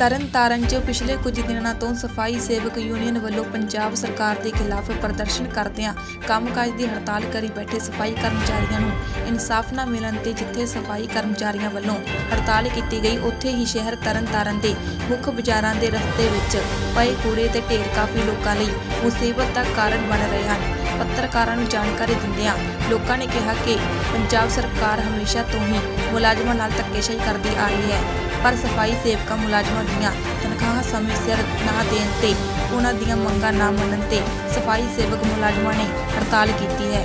ਤਰਨਤਾਰਨ 'ਚ ਪਿਛਲੇ ਕੁਝ ਦਿਨਾਂ ਤੋਂ ਸਫ਼ਾਈ ਸੇਵਕ ਯੂਨੀਅਨ ਵੱਲੋਂ ਪੰਜਾਬ ਸਰਕਾਰ ਦੇ ਖਿਲਾਫ ਪ੍ਰਦਰਸ਼ਨ ਕਰਦਿਆਂ ਕੰਮਕਾਜ ਦੀ ਹੜਤਾਲ ਕਰੀ ਬੈਠੇ ਸਫ਼ਾਈ ਕਰਮਚਾਰੀਆਂ ਨੂੰ ਇਨਸਾਫ ਨਾ ਮਿਲਣ ਤੇ ਜਿੱਥੇ ਸਫ਼ਾਈ ਕਰਮਚਾਰੀਆਂ ਵੱਲੋਂ ਹੜਤਾਲ ਕੀਤੀ ਗਈ, ਉੱਥੇ ਹੀ ਸ਼ਹਿਰ ਤਰਨਤਾਰਨ ਦੇ ਮੁੱਖ ਬਾਜ਼ਾਰਾਂ ਦੇ ਰਸਤੇ ਵਿੱਚ ਪਏ ਕੂੜੇ ਤੇ ਢੇਰ ਕਾਫੀ ਲੋਕਾਂ ਲਈ ਮੁਸੀਬਤ ਦਾ ਕਾਰਨ ਬਣ ਰਹੇ ਹਨ। ਪੱਤਰਕਾਰਾਂ ਨੂੰ ਜਾਣਕਾਰੀ ਦਿੰਦਿਆਂ ਲੋਕਾਂ ਨੇ ਕਿਹਾ ਕਿ ਪੰਜਾਬ ਸਰਕਾਰ ਹਮੇਸ਼ਾ ਤੋਂ ਹੀ ਮੁਲਾਜ਼ਮਾਂ ਨਾਲ ਧੱਕੇਸ਼ਾਹੀ ਕਰਦੀ ਆ ਰਹੀ ਹੈ, ਪਰ ਸਫ਼ਾਈ ਸੇਵਕਾਂ ਮੁਲਾਜ਼ਮਾਂ ਦੀਆਂ ਤਨਖਾਹਾਂ ਸਮੇਂ ਸਿਰ ਨਾ ਦੇਣ ਤੇ ਉਹਨਾਂ ਦੀਆਂ ਮੰਗਾਂ ਨਾ ਮੰਨਣ ਤੇ ਸਫ਼ਾਈ ਸੇਵਕ ਮੁਲਾਜ਼ਮਾਂ ਨੇ ਹੜਤਾਲ ਕੀਤੀ ਹੈ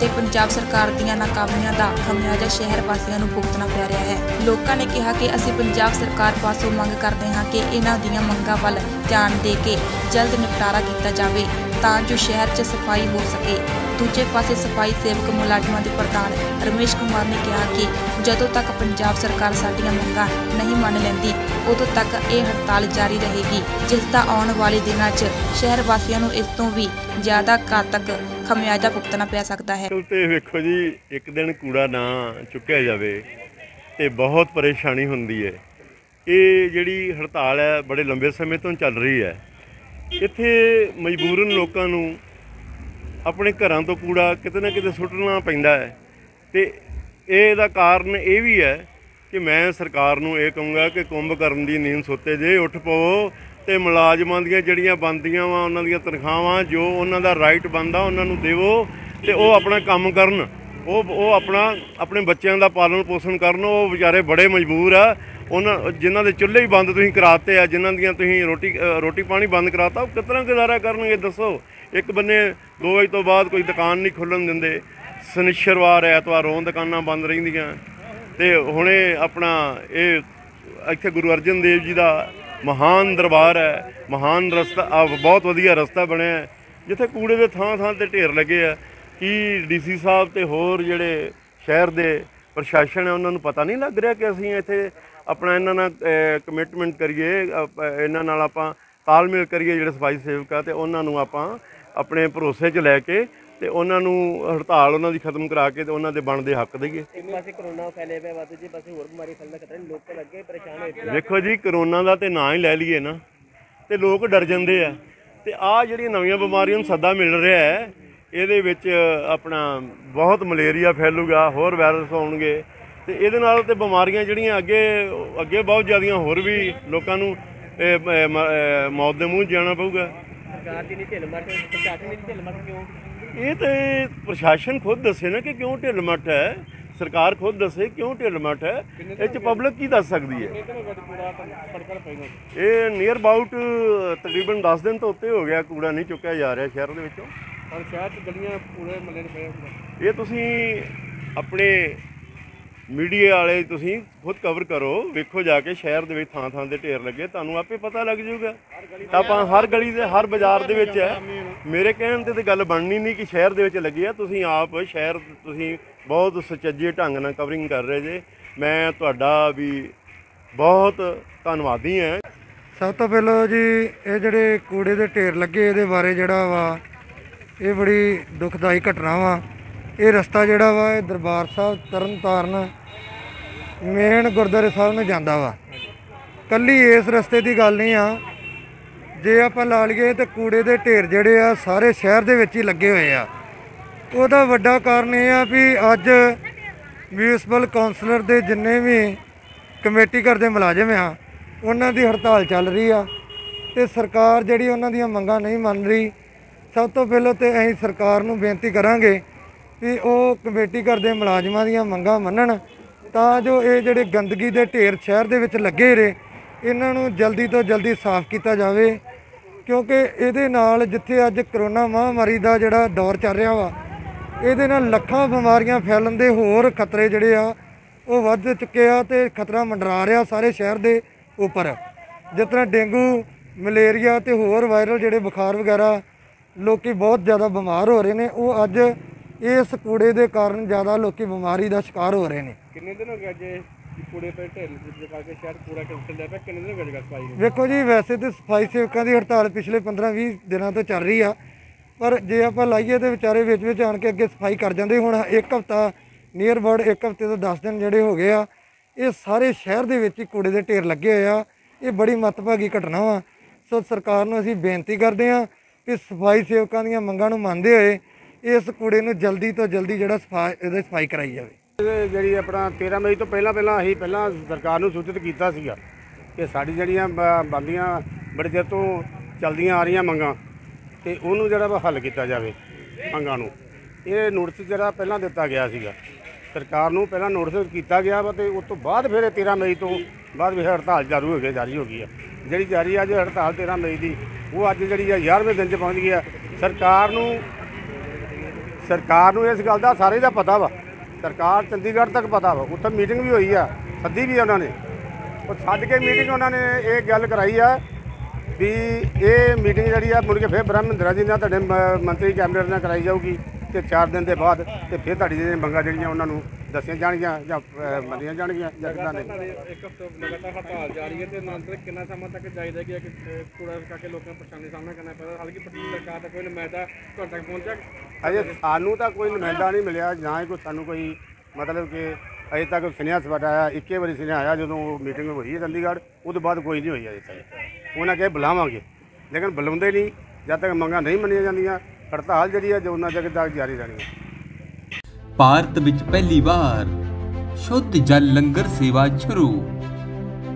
ਤੇ ਪੰਜਾਬ ਸਰਕਾਰ ਦੀਆਂ ਨਾਕਾਮੀਆਂ ਦਾ ਖਮਿਆਜਾ ਸ਼ਹਿਰ ਵਾਸੀਆਂ ਨੂੰ ਭੁਗਤਣਾ ਪੈ ਰਿਹਾ ਹੈ। ਲੋਕਾਂ ਨੇ ਕਿਹਾ ਕਿ ਅਸੀਂ ਪੰਜਾਬ ਸਰਕਾਰ ਪਾਸੋਂ ਮੰਗ ਕਰਦੇ ਹਾਂ ਕਿ ਇਹਨਾਂ ਦੀਆਂ ਮੰਗਾਂ ਵੱਲ ਧਿਆਨ ਦੇ ਕੇ ਜਲਦ ਨਿਪਟਾਰਾ ਕੀਤਾ ਜਾਵੇ। ਤਾਂ ਜੋ ਸ਼ਹਿਰ 'ਚ ਸਫ਼ਾਈ ਹੋ ਸਕੇ। ਦੂਜੇ ਪਾਸੇ ਸਫ਼ਾਈ ਸੇਵਕ ਮੁਲਾਜ਼ਮਾਂ ਦੇ ਪ੍ਰਧਾਨ ਰਮੇਸ਼ ਕੁਮਾਰ ਨੇ ਕਿਹਾ ਕਿ ਜਦੋਂ ਤੱਕ ਪੰਜਾਬ ਸਰਕਾਰ ਸਾਡੀਆਂ ਮੰਗਾਂ ਨਹੀਂ ਮੰਨ ਲੈਂਦੀ, ਉਦੋਂ ਤੱਕ ਇਹ ਹੜਤਾਲ ਜਾਰੀ ਰਹੇਗੀ, ਜਿਸ ਦਾ ਆਉਣ ਵਾਲੇ ਦਿਨਾਂ 'ਚ ਸ਼ਹਿਰ ਵਾਸੀਆਂ ਨੂੰ ਇਸ ਤੋਂ ਵੀ ਜ਼ਿਆਦਾ ਘਾਤਕ ਖਮਿਆਜਾ ਭੁਗਤਣਾ ਪੈ ਸਕਦਾ ਹੈ। ਤੇ ਵੇਖੋ ਜੀ, ਇੱਕ ਦਿਨ ਕੂੜਾ ਨਾ ਚੁੱਕਿਆ ਜਾਵੇ ਤੇ ਬਹੁਤ ਪਰੇਸ਼ਾਨੀ ਹੁੰਦੀ ਹੈ। ਇਹ ਜਿਹੜੀ ਹੜਤਾਲ ਹੈ, ਬੜੇ ਲੰਬੇ ਸਮੇਂ ਤੋਂ ਚੱਲ ਰਹੀ ਹੈ। ਇੱਥੇ ਮਜਬੂਰਨ ਲੋਕਾਂ ਨੂੰ ਆਪਣੇ ਘਰਾਂ ਤੋਂ ਕੂੜਾ ਕਿਤੇ ਨਾ ਕਿਤੇ ਸੁੱਟਣਾ ਪੈਂਦਾ ਹੈ। ਤੇ ਇਹਦਾ ਕਾਰਨ ਇਹ ਵੀ ਹੈ ਕਿ ਮੈਂ ਸਰਕਾਰ ਨੂੰ ਇਹ ਕਹੂੰਗਾ ਕਿ ਕੁੰਭ ਕਰਨ ਦੀ ਨੀਂਦ ਸੁੱਤੇ ਜੇ, ਉੱਠ ਪਵੋ ਤੇ ਮੁਲਾਜ਼ਮਾਂ ਦੀਆਂ ਜਿਹੜੀਆਂ ਬੰਦੀਆਂ ਵਾ, ਉਹਨਾਂ ਦੀਆਂ ਤਨਖਾਹਾਂ ਜੋ ਉਹਨਾਂ ਦਾ ਰਾਈਟ ਬੰਦਾ ਉਹਨਾਂ ਨੂੰ ਦੇਵੋ ਤੇ ਉਹ ਆਪਣਾ ਕੰਮ ਕਰਨ। ਉਹ ਉਹ ਆਪਣਾ, ਆਪਣੇ ਬੱਚਿਆਂ ਦਾ ਪਾਲਣ ਪੋਸ਼ਣ ਕਰਨ, ਉਹ ਵਿਚਾਰੇ ਬੜੇ ਮਜਬੂਰ ਆ। ਉਹਨਾਂ, ਜਿਨ੍ਹਾਂ ਦੇ ਚੁੱਲ੍ਹੇ ਹੀ ਬੰਦ ਤੁਸੀਂ ਕਰਾਤੇ ਆ, ਜਿਨ੍ਹਾਂ ਦੀਆਂ ਤੁਸੀਂ ਰੋਟੀ ਰੋਟੀ ਪਾਣੀ ਬੰਦ ਕਰਾਤਾ, ਉਹ ਕਿਤਨਾ ਗੁਜ਼ਾਰਾ ਕਰਨਗੇ ਦੱਸੋ? ਇੱਕ ਬੰਨੇ 2 ਵਜੇ ਤੋਂ ਬਾਅਦ ਕੋਈ ਦੁਕਾਨ ਨਹੀਂ ਖੁੱਲਣ ਦਿੰਦੇ। ਸ਼ਨੀਚਰਵਾਰ ਐਤਵਾਰ ਉਹ ਦੁਕਾਨਾਂ ਬੰਦ ਰਹਿੰਦੀਆਂ। ਤੇ ਹੁਣੇ ਆਪਣਾ ਇਹ ਇੱਥੇ ਗੁਰੂ ਅਰਜਨ ਦੇਵ ਜੀ ਦਾ ਮਹਾਨ ਦਰਬਾਰ ਹੈ। ਮਹਾਨ ਰਸਤਾ ਬਹੁਤ ਵਧੀਆ ਰਸਤਾ ਬਣਿਆ ਜਿੱਥੇ ਕੂੜੇ ਦੇ ਥਾਂ ਥਾਂ ਤੇ ਢੇਰ ਲੱਗੇ ਆ। ਕੀ ਡੀਸੀ ਸਾਹਿਬ ਤੇ ਹੋਰ ਜਿਹੜੇ ਸ਼ਹਿਰ ਦੇ ਪ੍ਰਸ਼ਾਸਨ ਹੈ ਉਹਨਾਂ ਨੂੰ ਪਤਾ ਨਹੀਂ ਲੱਗ ਰਿਹਾ ਕਿ ਅਸੀਂ ਇੱਥੇ ਆਪਣਾ ਇਹਨਾਂ ਨਾਲ ਕਮਿਟਮੈਂਟ ਕਰੀਏ ਇਹਨਾਂ ਨਾਲ ਆਪਾਂ ਤਾਲਮੇਲ ਕਰੀਏ ਜਿਹੜੇ ਸਫ਼ਾਈ ਸੇਵਕ ਆ ਤੇ ਉਹਨਾਂ ਨੂੰ ਆਪਾਂ ਆਪਣੇ ਭਰੋਸੇ 'ਚ ਲੈ ਕੇ ਤੇ ਉਹਨਾਂ ਨੂੰ ਹੜਤਾਲ ਉਹਨਾਂ ਦੀ ਖਤਮ ਕਰਾ ਕੇ ਤੇ ਉਹਨਾਂ ਦੇ ਬਣਦੇ ਹੱਕ ਦੇਈਏ। ਇੱਕ ਪਾਸੇ ਕਰੋਨਾ ਪਿਆ ਪਾਸੇ ਹੋਰ ਬਿਮਾਰੀ ਫੈਲਣ ਦਾ ਖਤਰਾ ਨਹੀਂ ਲੋਕ ਲੱਗੇ ਪਰੇਸ਼ਾਨ ਹੋਏ ਪਏ। ਵੇਖੋ ਜੀ ਕਰੋਨਾ ਦਾ ਤੇ ਨਾਂ ਹੀ ਲੈ ਲਈਏ ਨਾ ਤੇ ਲੋਕ ਡਰ ਜਾਂਦੇ ਆ। ਤੇ ਆ ਜਿਹੜੀਆਂ ਨਵੀਆਂ ਬਿਮਾਰੀਆਂ ਨੂੰ ਸੱਦਾ ਮਿਲ ਰਿਹਾ ਹੈ ਇਹਦੇ ਵਿੱਚ ਆਪਣਾ ਬਹੁਤ ਮਲੇਰੀਆ ਫੈਲੂਗਾ ਹੋਰ ਵਾਇਰਸ ਆਉਣਗੇ ਤੇ ਇਹਦੇ ਨਾਲ ਤੇ ਬਿਮਾਰੀਆਂ ਜਿਹੜੀਆਂ ਅੱਗੇ ਅੱਗੇ ਬਹੁਤ ਜ਼ਿਆਦੀਆਂ ਹੋਰ ਵੀ ਲੋਕਾਂ ਨੂੰ ਮੌਤ ਦੇ ਮੂੰਹ ਜਾਣਾ ਪਊਗਾ। ਸਰਕਾਰ ਦੀ ਨਹੀਂ ਢਿੱਲ ਮੱਠ ਪ੍ਰਸ਼ਾਸਨ ਦੀ ਢਿੱਲ ਮੱਠ ਕਿਉਂ? ਇਹ ਤੇ ਪ੍ਰਸ਼ਾਸਨ ਖੁਦ ਦੱਸੇ ਨਾ ਕਿ ਕਿਉਂ ਢਿੱਲ ਮੱਠ ਹੈ। ਸਰਕਾਰ ਖੁਦ ਦੱਸੇ ਕਿਉਂ ਢਿੱਲ ਮੱਠ ਹੈ। ਇਹ ਚ ਪਬਲਿਕ ਕੀ ਦੱਸ ਸਕਦੀ ਹੈ? ਇਹ ਨੀਅਰ ਅਬਾਊਟ ਤਕਰੀਬਨ 10 ਦਿਨ ਤੋਂ ਉੱਤੇ ਹੋ ਗਿਆ ਕੂੜਾ ਨਹੀਂ ਚੁੱਕਿਆ ਜਾ ਰਿਹਾ ਸ਼ਹਿਰ ਦੇ ਵਿੱਚੋਂ। ਪਰ ਸ਼ਹਿਰ ਚ ਗਲੀਆਂ ਪੂਰੇ ਮੱਲੇ ਦੇ ਪਏ ਇਹ ਤੁਸੀਂ ਆਪਣੇ ਮੀਡੀਆ ਵਾਲੇ ਤੁਸੀਂ ਖੁਦ ਕਵਰ ਕਰੋ ਵੇਖੋ ਜਾ ਕੇ ਸ਼ਹਿਰ ਦੇ ਵਿੱਚ ਥਾਂ ਥਾਂ ਦੇ ਢੇਰ ਲੱਗੇ ਤੁਹਾਨੂੰ ਆਪੇ ਪਤਾ ਲੱਗ ਜਾਊਗਾ। ਤਾਂ ਆਪਾਂ ਹਰ ਗਲੀ ਦੇ ਹਰ ਬਾਜ਼ਾਰ ਦੇ ਵਿੱਚ ਹੈ। ਮੇਰੇ ਕਹਿਣ ਤੇ ਤੇ ਗੱਲ ਬਣਨੀ ਨਹੀਂ ਕਿ ਸ਼ਹਿਰ ਦੇ ਵਿੱਚ ਲੱਗੀ ਆ। ਤੁਸੀਂ ਆਪ ਸ਼ਹਿਰ ਤੁਸੀਂ ਬਹੁਤ ਸੁਚੱਜੇ ਢੰਗ ਨਾਲ ਕਵਰਿੰਗ ਕਰ ਰਹੇ ਜੇ। ਮੈਂ ਤੁਹਾਡਾ ਵੀ ਬਹੁਤ ਧੰਨਵਾਦੀ ਹਾਂ। ਸਭ ਤੋਂ ਪਹਿਲਾਂ ਜੀ ਇਹ ਜਿਹੜੇ ਕੂੜੇ ਦੇ ਢੇਰ ਲੱਗੇ ਇਹਦੇ ਬਾਰੇ ਜਿਹੜਾ ਵਾ ਇਹ ਬੜੀ ਦੁਖਦਾਈ ਘਟਨਾ ਵਾ। ਇਹ ਰਸਤਾ ਜਿਹੜਾ ਵਾ, ਇਹ ਦਰਬਾਰ ਸਾਹਿਬ ਤਰਨਤਾਰਨ ਮੇਨ ਗੁਰਦੁਆਰੇ ਸਾਹਿਬ ਨੂੰ ਜਾਂਦਾ ਵਾ। ਕੱਲੀ ਇਸ ਰਸਤੇ ਦੀ ਗੱਲ ਨਹੀਂ ਆ। ਜੇ ਆਪਾਂ ਲਾ ਲਈਏ ਤੇ ਕੂੜੇ ਦੇ ਢੇਰ ਜਿਹੜੇ ਆ, ਸਾਰੇ ਸ਼ਹਿਰ ਦੇ ਵਿੱਚ ਹੀ ਲੱਗੇ ਹੋਏ ਆ। ਉਹਦਾ ਵੱਡਾ ਕਾਰਨ ਇਹ ਆ ਵੀ ਅੱਜ ਮਿਊਨਿਸਪਲ ਕਾਉਂਸਲਰ ਦੇ ਜਿੰਨੇ ਵੀ ਕਮੇਟੀ ਕਰਦੇ ਮੁਲਾਜ਼ਮ ਆ, ਉਹਨਾਂ ਦੀ ਹੜਤਾਲ ਚੱਲ ਰਹੀ ਆ। ਤੇ ਸਰਕਾਰ ਜਿਹੜੀ ਉਹਨਾਂ ਦੀਆਂ ਮੰਗਾਂ ਨਹੀਂ ਮੰਨ ਰਹੀ ਸਭ ਤੋਂ ਪਹਿਲਾਂ ਤੇ ਅਸੀਂ ਸਰਕਾਰ ਨੂੰ ਬੇਨਤੀ ਕਰਾਂਗੇ ਵੀ ਉਹ ਕਮੇਟੀ ਘਰ ਦੇ ਮੁਲਾਜ਼ਮਾਂ ਦੀਆਂ ਮੰਗਾਂ ਮੰਨਣ, ਤਾਂ ਜੋ ਇਹ ਜਿਹੜੇ ਗੰਦਗੀ ਦੇ ਢੇਰ ਸ਼ਹਿਰ ਦੇ ਵਿੱਚ ਲੱਗੇ ਰਹੇ, ਇਹਨਾਂ ਨੂੰ ਜਲਦੀ ਤੋਂ ਜਲਦੀ ਸਾਫ਼ ਕੀਤਾ ਜਾਵੇ। ਕਿਉਂਕਿ ਇਹਦੇ ਨਾਲ ਜਿੱਥੇ ਅੱਜ ਕਰੋਨਾ ਮਹਾਮਾਰੀ ਦਾ ਜਿਹੜਾ ਦੌਰ ਚੱਲ ਰਿਹਾ ਵਾ, ਇਹਦੇ ਨਾਲ ਲੱਖਾਂ ਬਿਮਾਰੀਆਂ ਫੈਲਣ ਦੇ ਹੋਰ ਖਤਰੇ ਜਿਹੜੇ ਆ, ਉਹ ਵੱਧ ਚੁੱਕੇ ਆ ਤੇ ਖਤਰਾ ਮੰਡਰਾ ਰਿਹਾ ਸਾਰੇ ਸ਼ਹਿਰ ਦੇ ਉੱਪਰ। ਜਿਸ ਤਰ੍ਹਾਂ ਡੇਂਗੂ, ਮਲੇਰੀਆ ਤੇ ਹੋਰ ਵਾਇਰਲ ਜਿਹੜੇ ਬੁਖਾਰ ਵਗੈਰਾ ਲੋਕੀ ਬਹੁਤ ਜ਼ਿਆਦਾ ਬਿਮਾਰ ਹੋ ਰਹੇ ਨੇ। ਉਹ ਅੱਜ ਇਸ ਕੂੜੇ ਦੇ ਕਾਰਨ ਜ਼ਿਆਦਾ ਲੋਕੀ ਬਿਮਾਰੀ ਦਾ ਸ਼ਿਕਾਰ ਹੋ ਰਹੇ ਨੇ। ਕਿੰਨੇ ਦਿਨ ਹੋ ਗਏ ਅੱਜ ਕੂੜੇ ਪੇ ਢੇਰ ਦੇ ਕਰਕੇ ਸ਼ਹਿਰ ਪੂਰਾ ਕੈਂਸਲ ਜਾ ਪਿਆ? ਕਿੰਨੇ ਦਿਨ ਹੋ ਗਏ ਸਫ਼ਾਈ ਨੂੰ ਵੇਖੋ ਜੀ ਵੈਸੇ ਤੇ ਸਫ਼ਾਈ ਸੇਵਕਾਂ ਦੀ ਹੜਤਾਲ ਪਿਛਲੇ 15-20 ਦਿਨਾਂ ਤੋਂ ਚੱਲ ਰਹੀ ਆ। ਪਰ ਜੇ ਆਪਾਂ ਲਾਈਏ ਤੇ ਵਿਚਾਰੇ ਵਿੱਚ ਵਿੱਚ ਆਣ ਕੇ ਅੱਗੇ ਸਫ਼ਾਈ ਕਰ ਜਾਂਦੇ। ਹੁਣ ਇੱਕ ਹਫਤਾ ਨੀਅਰ ਬਰਡ ਇੱਕ ਹਫ਼ਤੇ ਤੋਂ 10 ਦਿਨ ਜਿਹੜੇ ਹੋ ਗਏ ਆ ਇਹ ਸਾਰੇ ਸ਼ਹਿਰ ਦੇ ਵਿੱਚ ਹੀ ਕੂੜੇ ਦੇ ਢੇਰ ਲੱਗੇ ਹੋਏ ਆ। ਇਹ ਬੜੀ ਮਤਭਾਗੀ ਘਟਨਾ ਵਾ। ਸੋ ਸਰਕਾਰ ਨੂੰ ਅਸੀਂ ਬੇਨਤੀ ਕਰਦੇ ਹਾਂ ਕਿ ਸਫ਼ਾਈ ਸੇਵਕਾਂ ਦੀਆਂ ਮੰਗਾਂ ਨੂੰ ਮੰਨਦੇ ਹੋਏ ਇਸ ਕੂੜੇ ਨੂੰ ਜਲਦੀ ਤੋਂ ਜਲਦੀ ਜਿਹੜਾ ਸਫ਼ਾਈ, ਇਹਦੇ ਸਫ਼ਾਈ ਕਰਾਈ ਜਾਵੇ। ਜਿਹੜੀ ਆਪਣਾ 13 ਮਈ ਤੋਂ ਪਹਿਲਾਂ ਪਹਿਲਾਂ ਅਸੀਂ ਪਹਿਲਾਂ ਸਰਕਾਰ ਨੂੰ ਸੂਚਿਤ ਕੀਤਾ ਸੀਗਾ ਕਿ ਸਾਡੀ ਜਿਹੜੀਆਂ ਬ- ਬੰਦੀਆਂ ਬੜੇ ਚਿਰ ਤੋਂ ਚੱਲਦੀਆਂ ਆ ਰਹੀਆਂ ਮੰਗਾਂ ਤੇ ਉਹਨੂੰ ਜਿਹੜਾ ਵਾ ਹੱਲ ਕੀਤਾ ਜਾਵੇ ਮੰਗਾਂ ਨੂੰ। ਇਹ ਨੋਟਿਸ ਜਿਹੜਾ ਪਹਿਲਾਂ ਦਿੱਤਾ ਗਿਆ ਸੀਗਾ। ਸਰਕਾਰ ਨੂੰ ਪਹਿਲਾਂ ਨੋਟਿਸ ਕੀਤਾ ਗਿਆ ਵਾ ਤੇ ਉਸ ਤੋਂ ਬਾਅਦ ਫਿਰ ਇਹ 13 ਮਈ ਤੋਂ ਬਾਅਦ ਵੀ ਹੜਤਾਲ ਜਾਰੂ ਹੋ ਗਈ, ਜਾਰੀ ਹੋ ਗਈ ਆ। ਜਿਹੜੀ ਜਾਰੀ ਅੱਜ ਹੜਤਾਲ 13 ਮਈ ਦੀ, ਉਹ ਅੱਜ ਜਿਹੜੀ ਆ 11ਵੇਂ ਦਿਨ 'ਚ ਪਹੁੰਚ ਗਈ ਆ। ਸਰਕਾਰ ਨੂੰ ਸਰਕਾਰ ਨੂੰ ਇਸ ਗੱਲ ਦਾ ਸਾਰੇ ਦਾ ਪਤਾ ਵਾ। ਸਰਕਾਰ ਚੰਡੀਗੜ੍ਹ ਤੱਕ ਪਤਾ ਵਾ। ਉੱਥੇ ਮੀਟਿੰਗ ਵੀ ਹੋਈ ਆ, ਸੱਦੀ ਵੀ ਆ ਉਹਨਾਂ ਨੇ। ਉਹ ਛੱਡ ਕੇ ਮੀਟਿੰਗ ਉਹਨਾਂ ਨੇ ਇਹ ਗੱਲ ਕਰਾਈ ਆ ਵੀ ਇਹ ਮੀਟਿੰਗ ਜਿਹੜੀ ਆ ਮੁੜ ਕੇ ਫਿਰ ਬ੍ਰਹਮਿੰਦਰਾ ਜੀ ਨਾਲ ਤੁਹਾਡੇ ਮ- ਮੰਤਰੀ ਕੈਬਨਿਟ ਨਾਲ ਕਰਾਈ ਜਾਊਗੀ ਤੇ 4 ਦਿਨ ਦੇ ਬਾਅਦ ਤੇ ਫਿਰ ਤੁਹਾਡੀ ਜਿਹੜੀਆਂ ਮੰਗਾਂ ਜਿਹੜੀਆਂ ਉਹਨਾਂ ਨੂੰ ਦੱਸੀਆਂ ਜਾਣਗੀਆਂ ਜਾਂ ਅ, ਮੰਨੀਆਂ ਜਾਣਗੀਆਂ ਜਾਂ ਕਿੱਦਾਂ ਨਹੀਂ ਇੱਕ ਹਫ਼ਤਾ ਲਗਾਤਾਰ ਹੜਤਾਲ ਜਾਰੀ ਹੈ ਤੇ ਅੰਦਰ ਕਿੰਨਾ ਸਮਾਂ ਤੱਕ ਚਾਹੀਦਾ ਕਿ ਇੱਕ, ਅਹ, ਕੂੜਾ ਕਰਕੇ ਲੋਕਾਂ ਨੂੰ ਪਰੇਸ਼ਾਨੀ ਦਾ ਸਾਹਮਣਾ ਕਰਨਾ ਪੈਂਦਾ ਹਾਲਾਂਕਿ ਪ੍ਰਦੇਸ਼ ਸਰਕਾਰ ਦਾ ਕੋਈ ਨੁਮਾਇੰਦਾ ਤੁਹਾਡੇ ਤੱਕ ਪਹੁੰਚਿਆ? ਅਜੇ ਸਾਨੂੰ ਤਾਂ ਕੋਈ ਨੁਮਾਇੰਦਾ ਨਹੀਂ ਮਿਲਿਆ ਨਾ ਹੀ ਕੋਈ ਸਾਨੂੰ ਕੋਈ ਮਤਲਬ ਕਿ ਅਜੇ ਤੱਕ ਸੁਨੇਹਾ ਸਾਡਾ ਆਇਆ ਇੱਕੇ ਵਾਰੀ ਸੁਨੇਹਾ ਆਇਆ ਜਦੋਂ ਮੀਟਿੰਗ ਹੋਈ ਹੈ ਚੰਡੀਗੜ੍ਹ ਉਹਦੇ ਬਾਅਦ ਕੋਈ ਨਹੀਂ ਹੋਈ ਅਜੇ ਤੱਕ। ਉਹਨਾਂ ਕਹੇ ਬੁਲਾਵਾਂਗੇ ਲੇਕਿਨ ਬੁਲਾਉਂਦੇ ਨਹੀਂ ਜਦ ਤੱਕ ਮੰਗਾਂ ਨਹੀਂ ਮੰਨੀਆਂ ਜਾਂਦੀਆਂ ਹੜਤਾਲ ਜਿਹੜੀ ਹੈ ਜੋ ਉਹਨਾਂ ਜਗ ਤੱਕ ਜਾਰੀ ਰਹਿਣੀ ਹੈ। ਭਾਰਤ ਵਿੱਚ ਪਹਿਲੀ ਵਾਰ ਸ਼ੁੱਧ ਜਲ ਲੰਗਰ ਸੇਵਾ ਸ਼ੁਰੂ।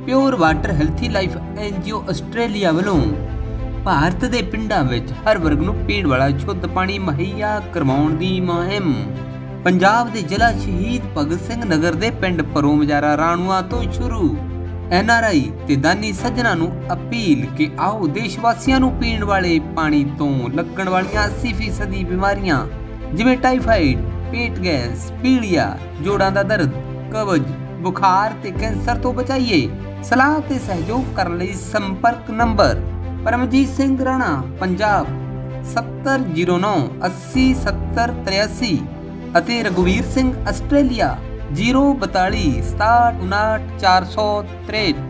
Pure water healthy life NGO Australia ਵੱਲੋਂ ਭਾਰਤ ਦੇ ਪਿੰਡਾਂ ਵਿੱਚ ਹਰ ਵਰਗ ਨੂੰ ਪੀਣ ਵਾਲਾ ਸ਼ੁੱਧ ਪਾਣੀ ਮੁਹੱਈਆ ਕਰਵਾਉਣ ਦੀ ਮੁਹਿੰਮ ਪੰਜਾਬ ਦੇ ਜ਼ਿਲ੍ਹਾ ਸ਼ਹੀਦ ਭਗਤ ਸਿੰਘ ਨਗਰ ਦੇ ਪਿੰਡ ਪਰੋਮਜਾਰਾ ਰਾਣੂਆ ਤੋਂ ਸ਼ੁਰੂ। ਐਨਆਰਆਈ ਤੇ ਦਾਨੀ ਸੱਜਣਾ ਨੂੰ ਅਪੀਲ ਕਿ ਆਓ ਦੇਸ਼ ਵਾਸੀਆਂ ਨੂੰ ਪੀਣ ਵਾਲੇ ਪਾਣੀ ਤੋਂ ਲੱਗਣ ਵਾਲੀਆਂ 80% ਬਿਮਾਰੀਆਂ ਜਿਵੇਂ ਟਾਈਫਾਈਡ ਪੇਟ ਗੈਸ, ਪੀਲੀਆ, ਜੋੜਾਂ ਦਾ ਦਰਦ ਕਬਜ਼ ਬੁਖਾਰ ਤੇ ਕੈਂਸਰ ਤੋਂ ਬਚਾਈਏ। ਸਲਾਹ ਤੇ ਸਹਿਯੋਗ ਕਰਨ ਲਈ ਸੰਪਰਕ ਨੰਬਰ ਪਰਮਜੀਤ ਸਿੰਘ ਰਾਣਾ, ਪੰਜਾਬ 7009 807083 ਅਤੇ ਰਘੁਵੀਰ ਸਿੰਘ ਆਸਟ੍ਰੇਲੀਆ 042 67 463